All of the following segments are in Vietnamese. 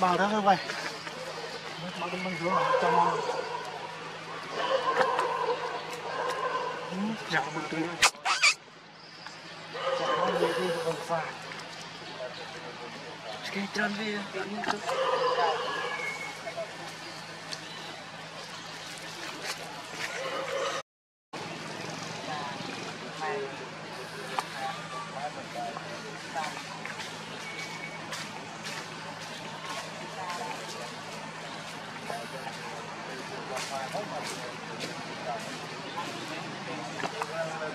bao đó thôi vậy bao đến băng xuống, cho mò. Dạo một tí dạo một tí thì còn phải cái trơn đi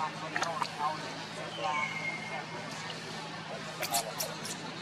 Thank you.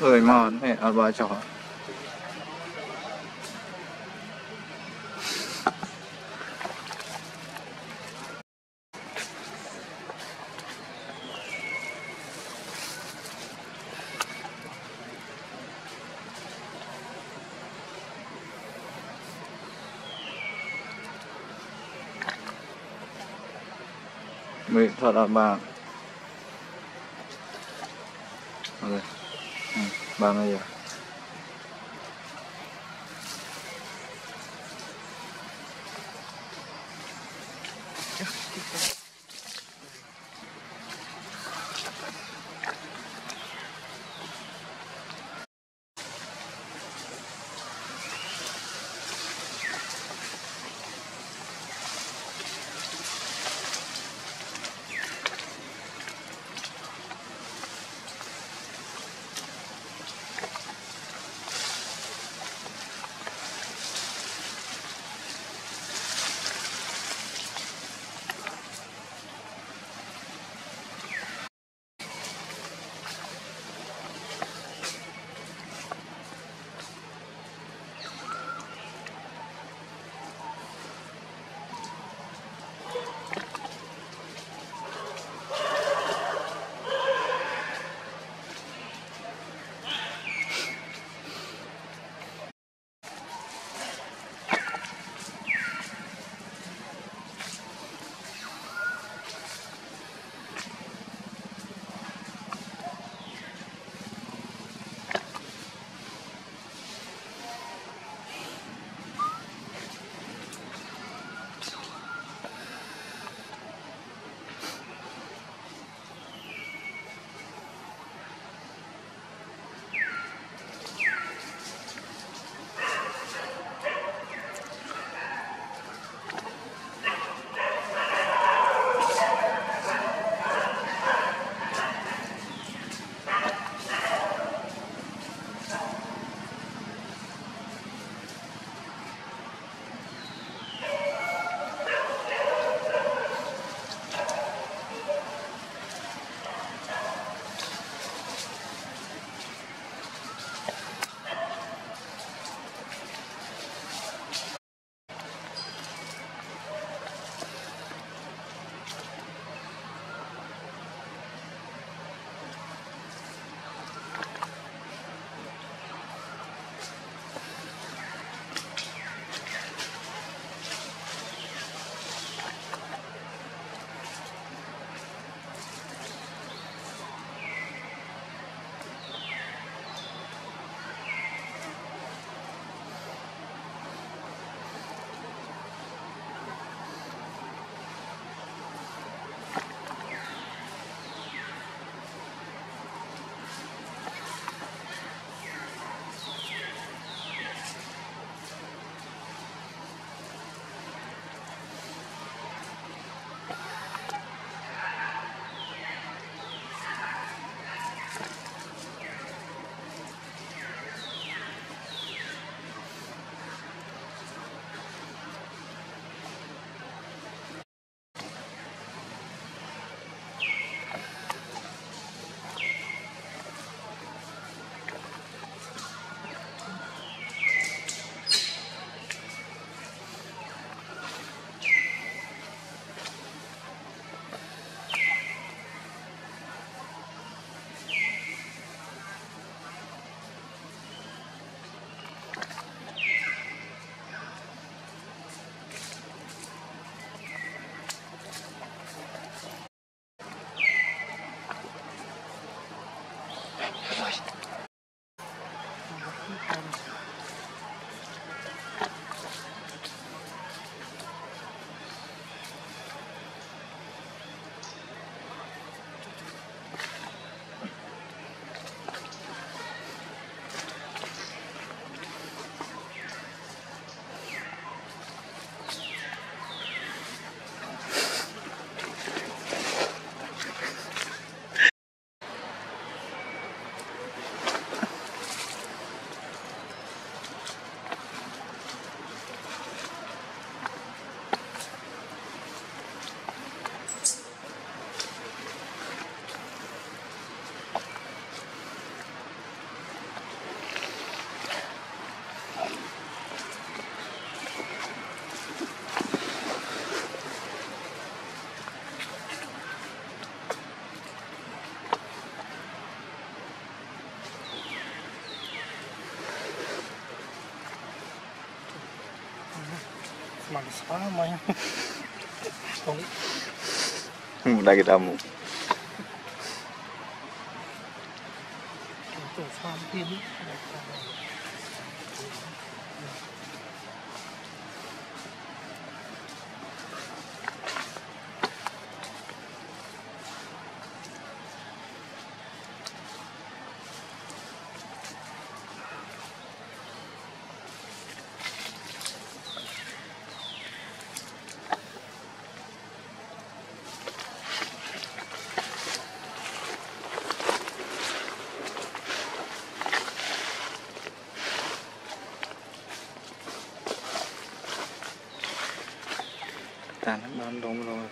Người mòn mẹ ở mịn thật là bàn ở ừ, bàn này rồi manis sama ya hmm, lagi tamu. Itu Tàn nó bám đúng rồi